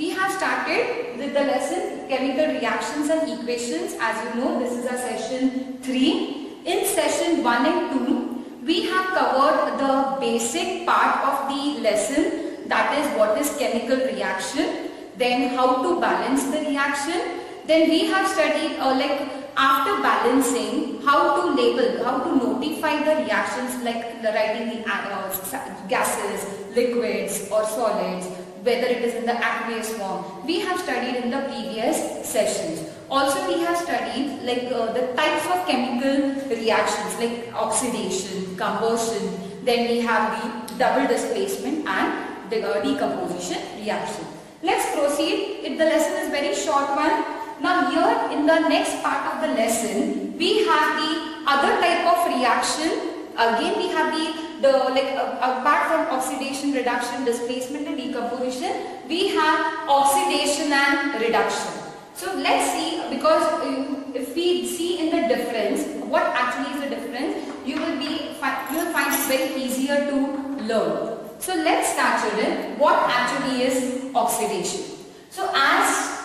We have started with the lesson chemical reactions and equations. As you know, this is our session 3. In session 1 and 2, we have covered the basic part of the lesson that is what is chemical reaction, then how to balance the reaction, then we have studied uh, like after balancing how to label, how to notify the reactions like the writing the uh, gases, liquids or solids, whether it is in the aqueous form. We have studied in the previous sessions. Also we have studied like uh, the types of chemical reactions like oxidation, combustion, then we have the double displacement and the uh, decomposition reaction. Let's proceed. If the lesson is very short one, now here in the next part of the lesson, we have the other type of reaction. Again we have the, the like uh, apart from oxidation, reduction, displacement and decomposition, we have oxidation and reduction. So let's see because uh, if we see in the difference, what actually is the difference, you will be you will find it very easier to learn. So let's start children, what actually is oxidation. So as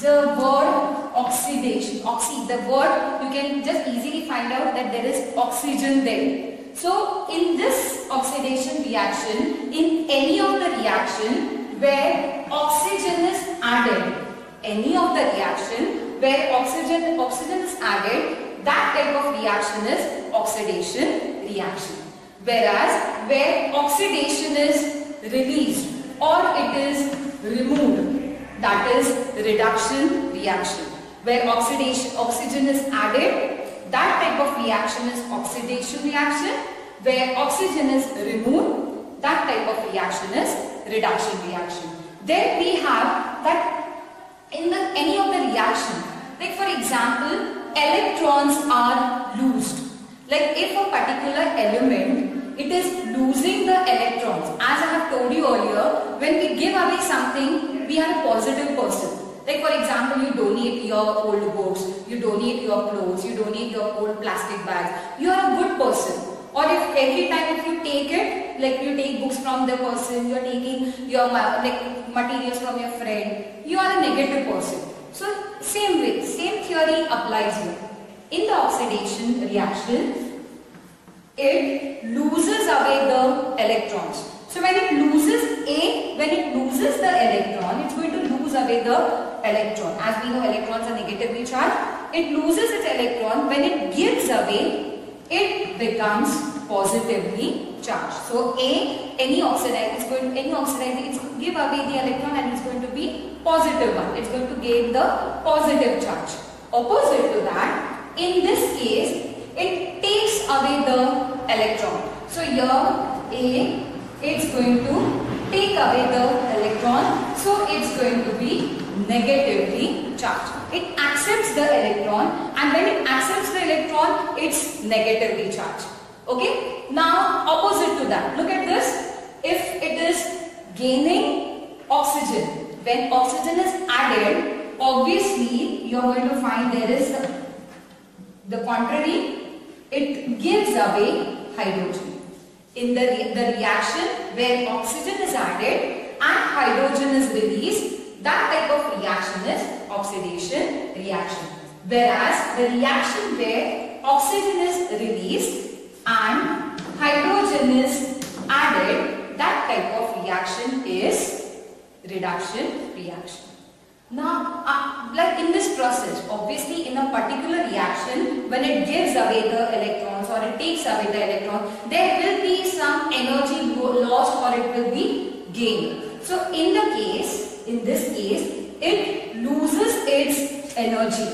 the word oxidation, oxy, the word you can just easily find out that there is oxygen there. So in this oxidation reaction, in any of the reaction where oxygen is added, any of the reaction where oxygen, oxygen is added, that type of reaction is oxidation reaction. Whereas where oxidation is released or it is removed, that is reduction reaction. Where oxidation, oxygen is added, that type of reaction is oxidation reaction. Where oxygen is removed, that type of reaction is reduction reaction. Then we have that in the any of the reaction, like for example, electrons are loosed. Like if a particular element, it is losing the electrons. As I have told you earlier, when we give away something, we are a positive person. Like for example, you donate your old books, you donate your clothes, you donate your old plastic bags. You are a good person. Or if every time if you take it, like you take books from the person, you are taking your like materials from your friend, you are a negative person. So same way, same theory applies here. In the oxidation reaction, it loses away the electrons. So when it loses A, when it loses the electron, it's going to lose away the electron. As we know electrons are negatively charged. It loses its electron. When it gives away, it becomes positively charged. So A, any oxidizing, it's going to, any oxidizing, it's give away the electron and it's going to be positive one. It's going to gain the positive charge. Opposite to that, in this case, it takes away the electron. So here A it's going to take away the electron. So it's going to be negatively charged. It accepts the electron and when it accepts the electron, it's negatively charged. Okay. Now opposite to that, look at this. If it is gaining oxygen, when oxygen is added, obviously you are going to find there is the, contrary. It gives away hydrogen in the, the reaction where oxygen is added and hydrogen is released, that type of reaction is oxidation reaction. Whereas the reaction where oxygen is released and hydrogen is added, that type of reaction is reduction reaction. Now, uh, like in this process, obviously in a particular reaction, when it gives away the electrons or it takes away the electron, there will be some energy lost or it will be gained. So, in the case, in this case, it loses its energy.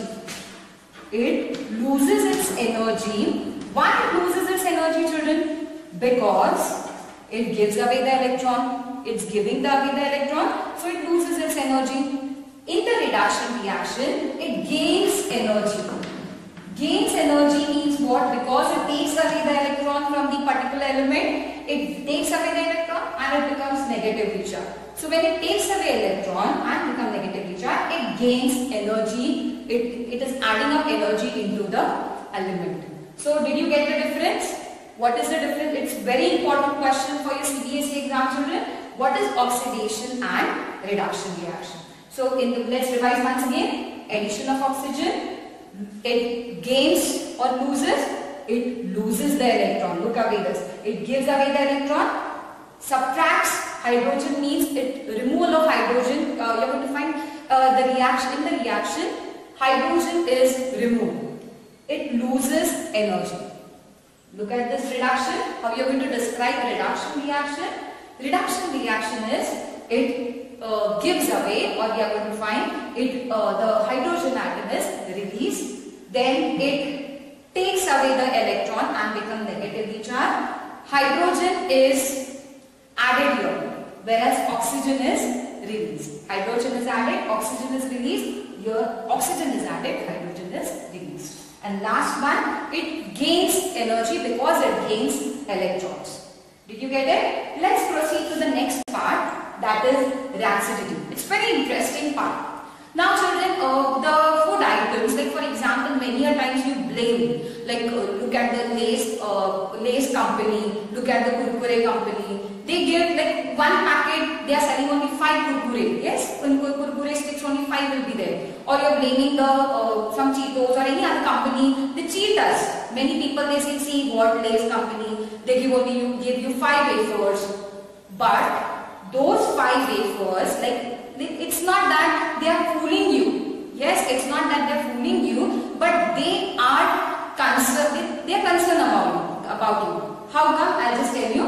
It loses its energy. Why it loses its energy, children? Because it gives away the electron. It's giving away the electron, so it loses its energy. In the reduction reaction, it gains energy. Gains energy means what? Because it takes away the electron from the particular element, it takes away the electron and it becomes negatively charged. So when it takes away electron and become negatively charged, it gains energy. It, it is adding up energy into the element. So did you get the difference? What is the difference? It's very important question for your CBSE exam children. What is oxidation and reduction reaction. So in the, let's revise once again. Addition of oxygen, it gains or loses, it loses the electron. Look away this. It gives away the electron, subtracts hydrogen means it removal of hydrogen. Uh, you're going to find uh, the reaction in the reaction, hydrogen is removed. It loses energy. Look at this reduction. How you're going to describe reduction reaction? Reduction reaction is it uh, gives away or you're going to find it uh, the hydrogen atom is released then it takes away the electron and become negatively charged hydrogen is added here whereas oxygen is released hydrogen is added oxygen is released here oxygen is added hydrogen is released and last one it gains energy because it gains electrons did you get it let's proceed to the next part that is rancidity. It's very interesting part. Now children, uh, the food items, like for example, many a times you blame, like uh, look at the Lace, uh, Lays company, look at the Kurkure company. They give like one packet, they are selling only five Kurkure. Yes, when Kurkure sticks only five will be there. Or you're blaming the uh, some Cheetos or any other company, they cheat us. Many people they say, see what Lays company, they give only you give you five wafers, but those five wafers, like it's not that they are fooling you. Yes, it's not that they are fooling you, but they are concerned. They are concerned about about you. How come? I'll just tell you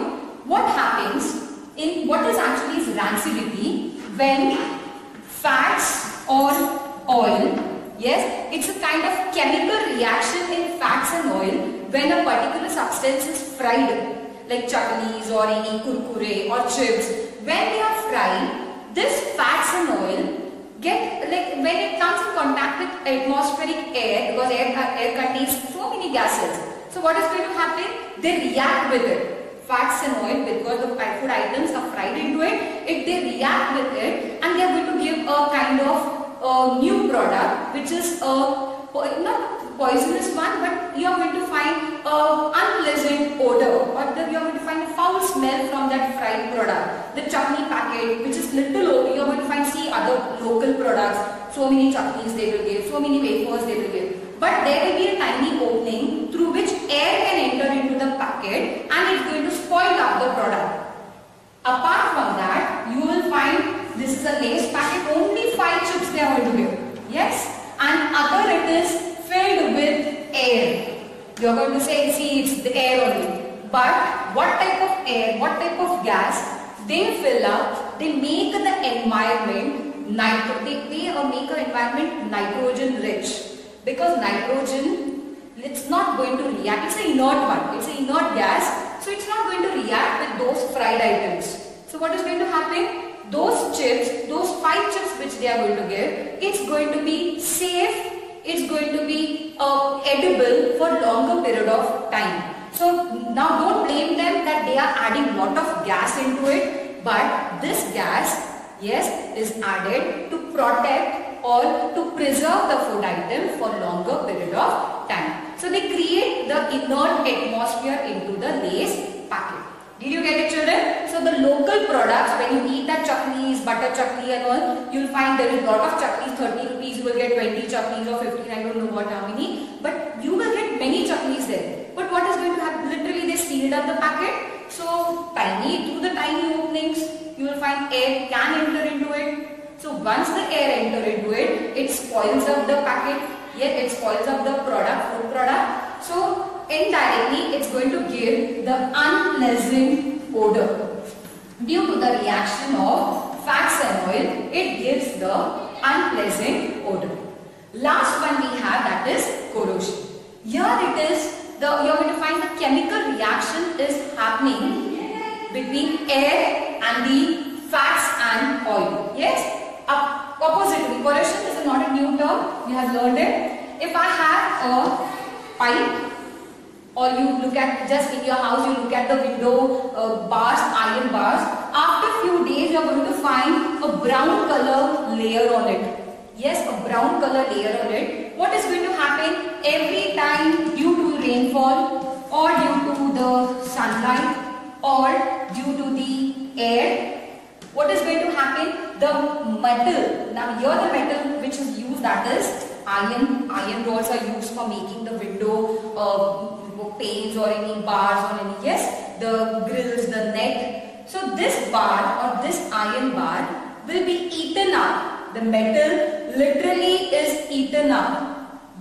what happens in what is actually is rancidity when fats or oil. Yes, it's a kind of chemical reaction in fats and oil when a particular substance is fried like chutneys or any kurkure or chips when they are fried, this fats and oil get like when it comes in contact with atmospheric air because air, uh, air contains so many gases. So what is going to happen? They react with it. Fats and oil because the food items are fried into it, if they react with it and they are going to give a kind of uh, new product which is a not poisonous one but you are going to find a unpleasant odor or the, you are going to find a foul smell from that fried product. The chutney packet which is little open you are going to find see other local products. So many chutneys they will give, so many wafers they will give. But there will be a tiny opening through which air can enter into the packet and it's going to spoil up the product. Apart from that, you will find this is a Lay's packet, only 5 chips they are going to give. Yes? And other it is filled with air. You are going to say, see, it's the air only. But what type of air, what type of gas they fill up, they make the environment nitro, they, they make an environment nitrogen rich. Because nitrogen, it's not going to react, it's an inert one, it's an inert gas, so it's not going to react with those fried items. So what is going to happen? Those chips, those five chips which they are going to give, it's going to be safe it's going to be uh, edible for longer period of time. So now don't blame them that they are adding lot of gas into it but this gas yes is added to protect or to preserve the food item for longer period of time. So they create the inert atmosphere into the Lay's packet. Did you get it children? So the local products when you eat that chutneys, butter chutney and all, you'll find there is lot of chutneys, 30 rupees you will get 20 chutneys or 15, I don't know what how many. But you will get many chutneys there. But what is going to happen? Literally they sealed up the packet. So tiny, through the tiny openings, you will find air can enter into it. So once the air enter into it, it spoils up the packet. Yet it spoils up the product, food product. So indirectly it's going to give the unpleasant odor. Due to the reaction of fats and oil, it gives the unpleasant odor. Last one we have that is corrosion. Here it is, the, you are going to find the chemical reaction is happening between air and the fats and oil. Yes? Oppositely, corrosion is not a new term, we have learned it. If I have a pipe or you look at just in your house you look at the window uh, bars iron bars. After few days you are going to find a brown color layer on it. Yes a brown color layer on it. What is going to happen? Every time due to rainfall or due to the sunlight or due to the air what is going to happen? The metal, now here the metal which is used that is iron, iron rods are used for making the window uh, panes or any bars or any, yes, the grills, the net. So this bar or this iron bar will be eaten up. The metal literally is eaten up.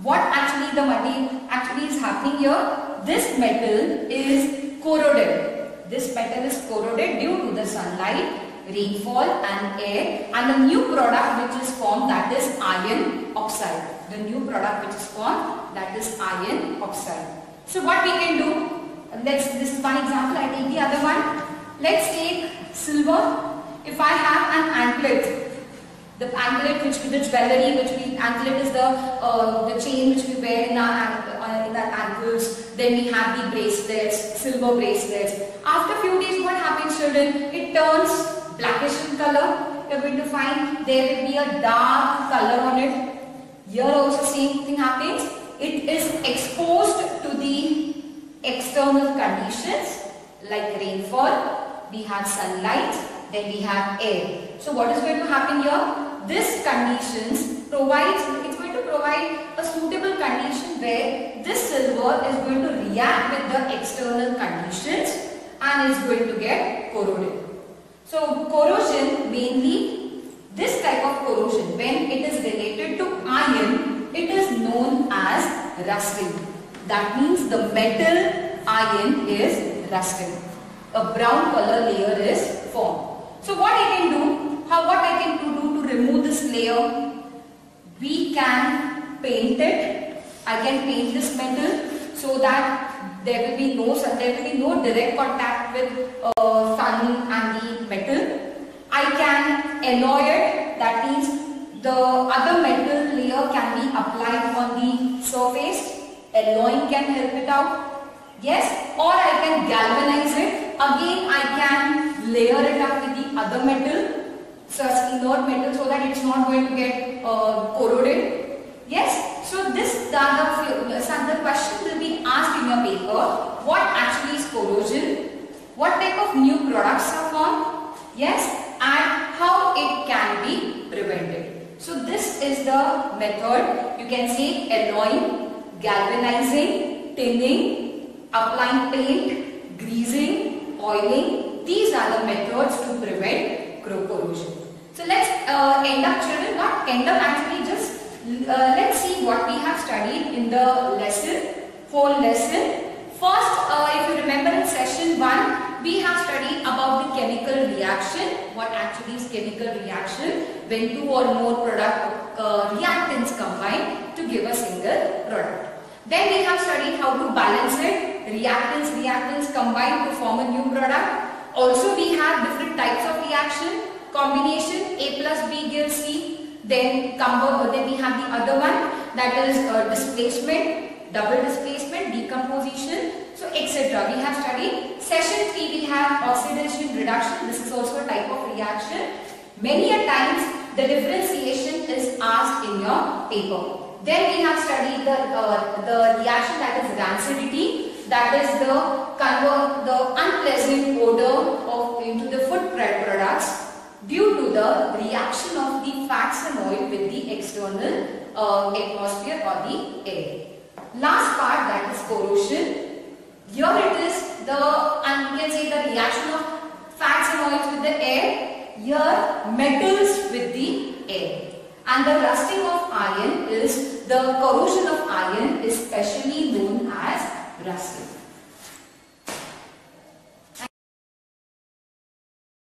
What actually the material actually is happening here? This metal is corroded. This metal is corroded due to the sunlight, rainfall and air and the new product which is formed that is iron oxide. The new product which is formed that is iron oxide. So what we can do? Let's, this is one example, I take the other one. Let's take silver if I have an anklet, the anklet which the jewelry which we anklet is the uh, the chain which we wear in our uh, in our ankles. Then we have the bracelets, silver bracelets. After few days, what happens, children? It turns blackish in color. You're going to find there will be a dark color on it. Here also same thing happens. It is exposed to the external conditions like rainfall. We have sunlight then we have air. So what is going to happen here? This conditions provides, it's going to provide a suitable condition where this silver is going to react with the external conditions and is going to get corroded. So corrosion mainly this type of corrosion when it is related to iron it is known as rusting. That means the metal iron is rusting. A brown color layer is formed. So what I can do, how what I can do to remove this layer? We can paint it. I can paint this metal so that there will be no there will be no direct contact with uh, sun and the metal. I can alloy it. That means the other metal layer can be applied on the surface. Alloying can help it out. Yes, or I can galvanize it. Again, I can layer it up with the other metal, such inert metal so that it's not going to get uh, corroded. Yes, so this the, the question will be asked in your paper. What actually is corrosion? What type of new products are formed? Yes, and how it can be prevented. So this is the method. You can see alloying, galvanizing, tinning, applying paint, greasing, oiling, these are the methods to prevent corrosion. So let's uh, end up children, not end up actually just uh, let's see what we have studied in the lesson, whole lesson. First, uh, if you remember in session 1, we have studied about the chemical reaction. What actually is chemical reaction? When two or more product reactants combine to give a single product. Then we have studied how to balance it. Reactants, reactants combine to form a new product. Also we have different types of reaction. Combination A plus B gives C. Then, then we have the other one that is uh, displacement, double displacement, decomposition. So etc. We have studied. Session 3 we have oxidation reduction. This is also a type of reaction. Many a times the differentiation is asked in your paper. Then we have studied the, uh, the reaction that is rancidity that is the convert the unpleasant odor of into the food products due to the reaction of the fats and oil with the external uh, atmosphere or the air. Last part that is corrosion. Here it is the and you can say the reaction of fats and oils with the air here metals with the air. And the rusting of iron is, the corrosion of iron is specially known as rusting.